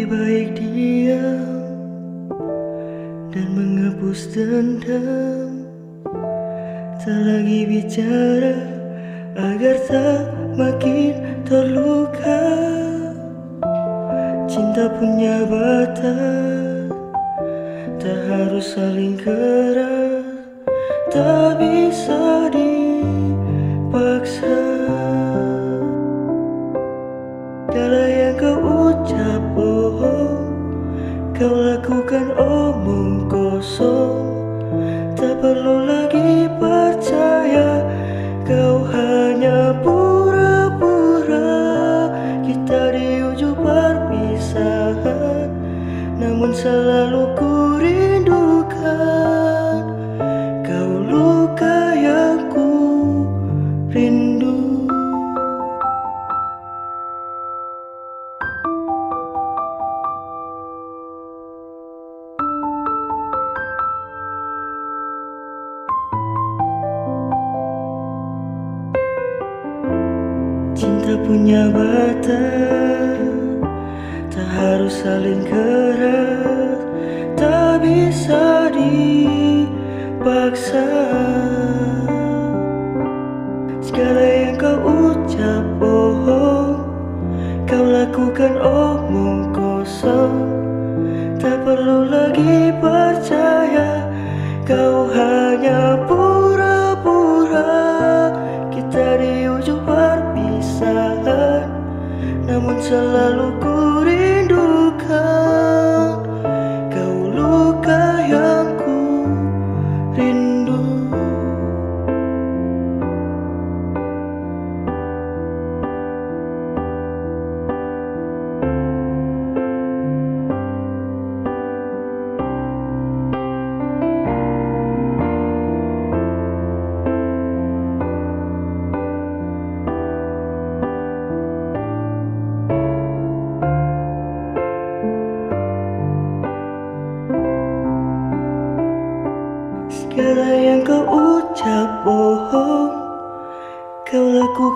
Lebih baik diam dan menghapus dendam. Tak lagi bicara agar tak makin terluka. Cinta punya batas Tak harus saling keras. Tak bisa dipaksa ucap bohong. Kau lakukan omong kosong. Tak perlu lagi percaya. Kau hanya pura-pura. Kita di ujung perpisahan. Namun selalu ku rindukan. Kau luka yang ku rindu Cinta punya batas Tak harus saling keras Tak bisa dipaksa. Segala yang kau ucap bohong Kau lakukan omong kosong. Tak perlu lagi percaya Kau hanya pura-pura Namun selalu ku rindukan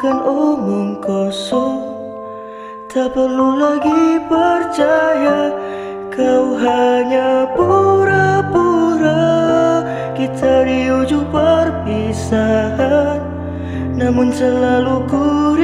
lakukan omong kosong Tak perlu lagi percaya. Kau hanya pura-pura Kita di ujung perpisahan. Namun selalu ku